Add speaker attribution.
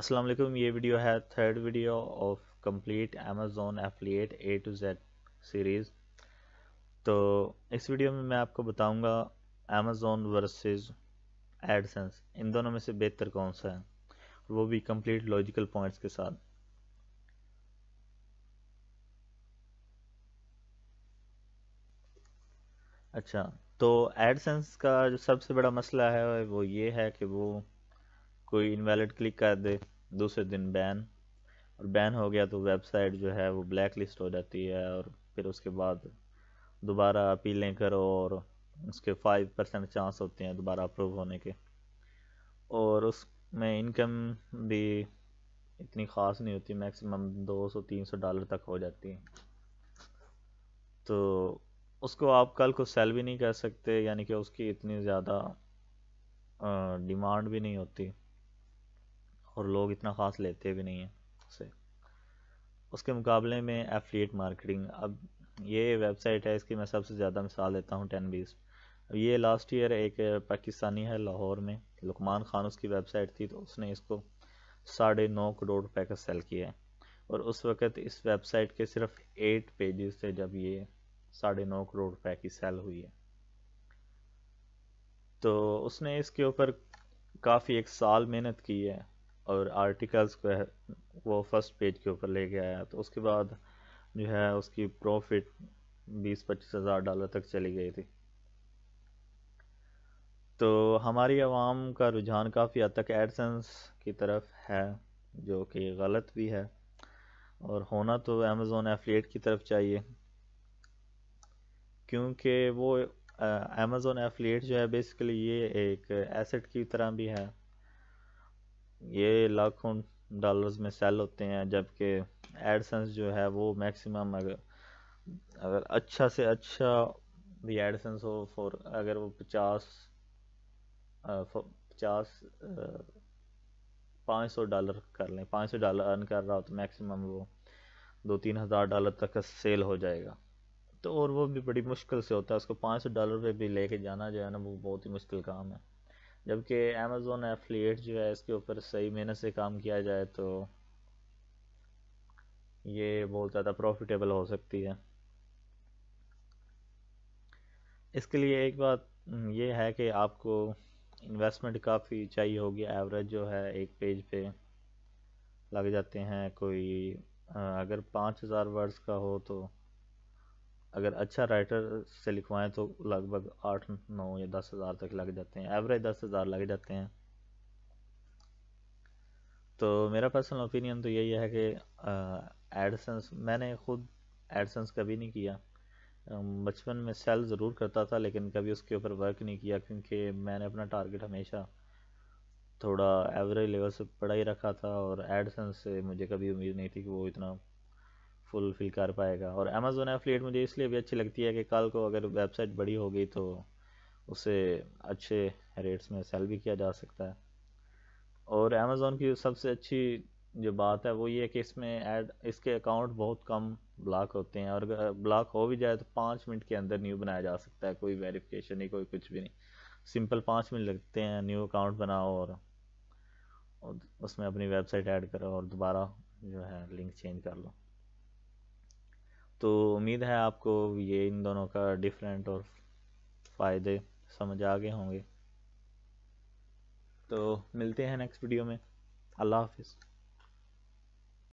Speaker 1: السلام علیکم، یہ ویڈیو ہے third video of complete Amazon affiliate A to Z series تو اس ویڈیو میں میں آپ کو بتاؤں گا امیزون ورسز ایڈسنس ان دونوں میں سے بہتر کون سا ہے؟ وہ بھی کمپلیٹ لاجیکل پوائنٹس کے ساتھ. اچھا تو ایڈسنس کا جو سب سے بڑا مسئلہ ہے وہ یہ ہے کہ وہ کوئی انویلڈ کلک کر دے، دوسرے دن بین اور بین ہو گیا تو ویب سائٹ جو ہے وہ بلیک لسٹ ہو جاتی ہے اور پھر اس کے بعد دوبارہ اپیلیں کرو اور اس کے فائیو پرسینٹ چانس ہوتے ہیں دوبارہ اپروو ہونے کے۔ اور اس میں انکم بھی اتنی خاص نہیں ہوتی میکسیمم دو سو تین سو ڈالر تک ہو جاتی ہے تو اس کو آپ کل کو سیل بھی نہیں کر سکتے یعنی کہ اس کی اتنی زیادہ ڈیمانڈ بھی نہیں ہوتی۔ اور لوگ اتنا خاص لیتے بھی نہیں ہیں اسے۔ اس کے مقابلے میں ایفلیٹ مارکیٹنگ اب یہ ویب سائٹ ہے، اس کی میں سب سے زیادہ مثال دیتا ہوں ٹین بیس یہ لاسٹ ایئر ایک پاکستانی ہے لاہور میں لکمان خان اس کی ویب سائٹ تھی تو اس نے اس کو ساڑھے نو کروڑ روپے کا سیل کیا ہے۔ اور اس وقت اس ویب سائٹ کے صرف ایٹ پیجز تھے جب یہ ساڑھے نو کروڑ روپے کی سیل ہوئی ہے۔ تو اس نے اس کے اوپر کافی ایک سال محنت کی ہے۔ اور آرٹیکلز کو ہے، وہ فرسٹ پیج کے اوپر لے کے آیا تو اس کے بعد جو ہے اس کی پروفٹ بیس پچیس ہزار ڈالر تک چلی گئی تھی۔ تو ہماری عوام کا رجحان کافی حد تک ایڈسنس کی طرف ہے، جو کہ غلط بھی ہے۔ اور ہونا تو امیزون ایفلیٹ کی طرف چاہیے۔ کیونکہ وہ امیزون ایفلیٹ جو ہے بیسیکلی یہ ایک ایسٹ کی طرح بھی ہے۔ یہ لاکھوں ڈالرز میں سیل ہوتے ہیں، جبکہ ایڈسنس جو ہے وہ میکسیمم اگر اگر اچھا سے اچھا بھی ایڈسنس ہو فور اگر وہ پچاس پچاس پانچ سو ڈالر کر لیں، پانچ سو ڈالر ارن کر رہا ہو تو میکسیمم وہ دو تین ہزار ڈالر تک کا سیل ہو جائے گا۔ تو اور وہ بھی بڑی مشکل سے ہوتا ہے، اس کو پانچ سو ڈالر پہ بھی لے کے جانا جو ہے نا وہ بہت ہی مشکل کام ہے۔ جبکہ امیزون ایفلیٹ جو ہے اس کے اوپر صحیح محنت سے کام کیا جائے تو یہ بہت زیادہ پروفیٹیبل ہو سکتی ہے۔ اس کے لیے ایک بات یہ ہے کہ آپ کو انویسٹمنٹ کافی چاہیے ہوگی۔ ایوریج جو ہے ایک پیج پہ لگ جاتے ہیں۔ کوئی، اگر پانچ ہزار ورڈز کا ہو تو اگر اچھا رائٹر سے لکھوائیں تو لگ بھگ آٹھ، نو یا دس ہزار تک لگ جاتے ہیں۔ ایوریج دس ہزار لگ جاتے ہیں۔ تو میرا پرسنل اوپینین تو یہی ہے کہ ایڈسنس میں نے خود ایڈسنس کبھی نہیں کیا۔ بچپن میں سیل ضرور کرتا تھا، لیکن کبھی اس کے اوپر ورک نہیں کیا، کیونکہ میں نے اپنا ٹارگٹ ہمیشہ تھوڑا ایوریج لیول سے پڑھا ہی رکھا تھا، اور ایڈسنس سے مجھے کبھی امید نہیں تھی کہ وہ اتنا فل فل کر پائے گا اور امیزون ایفلیٹ مجھے اس لیے بھی اچھی لگتی ہے کہ کل کو اگر ویب سائٹ بڑی ہوگی تو اسے اچھے ریٹس میں سیل بھی کیا جا سکتا ہے۔ اور امیزون کی سب سے اچھی جو بات ہے وہ یہ کہ اس میں ایڈ اس کے اکاؤنٹ بہت کم بلاک ہوتے ہیں اور بلاک ہو بھی جائے تو پانچ منٹ کے اندر نیو بنایا جا سکتا ہے، کوئی ویریفیکیشن نہیں، کوئی کچھ بھی نہیں۔ سمپل پانچ منٹ لگتے ہیں نیو اکاؤنٹ بناؤ اور اس میں اپنی ویب سائٹ ایڈ کرو اور دوبارہ جو ہے لنک چینج کر لو۔ تو امید ہے آپ کو یہ ان دونوں کا ڈفرینٹ اور فائدے سمجھ آگے ہوں گے۔ تو ملتے ہیں نیکسٹ ویڈیو میں۔ اللہ حافظ۔